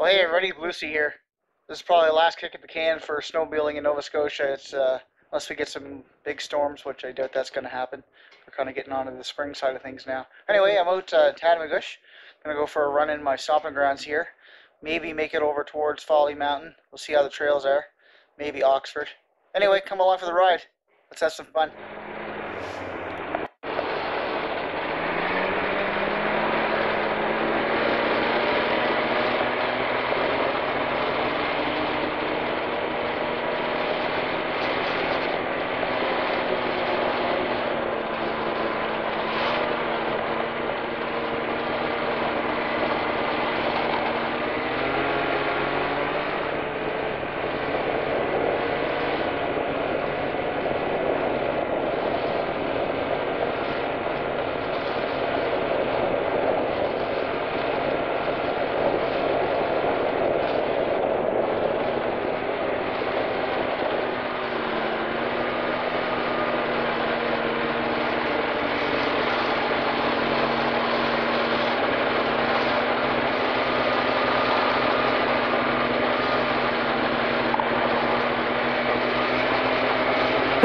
Well, hey everybody, Lucy here. This is probably the last kick at the can for snowmobiling in Nova Scotia. It's uh, unless we get some big storms, which I doubt that's going to happen. We're kind of getting on to the spring side of things now. Anyway, I'm out uh, Tatamagouche. Gonna go for a run in my stomping grounds here. Maybe make it over towards Folly Mountain. We'll see how the trails are. Maybe Oxford. Anyway, come along for the ride. Let's have some fun.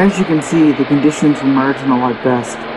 As you can see, the conditions were marginal at best.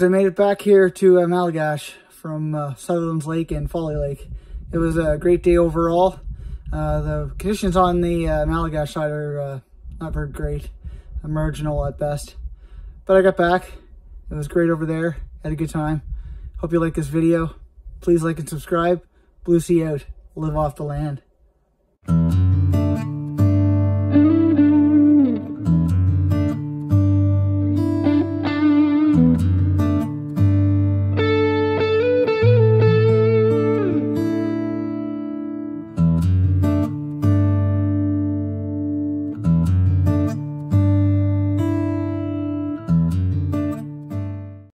Guys, I made it back here to uh, Malagash from uh, Sutherland's Lake and Folly Lake. It was a great day overall. Uh, the conditions on the uh, Malagash side are uh, not very great, marginal at best. But I got back. It was great over there. Had a good time. Hope you like this video. Please like and subscribe. Blue Sea out. Live off the land.